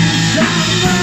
summer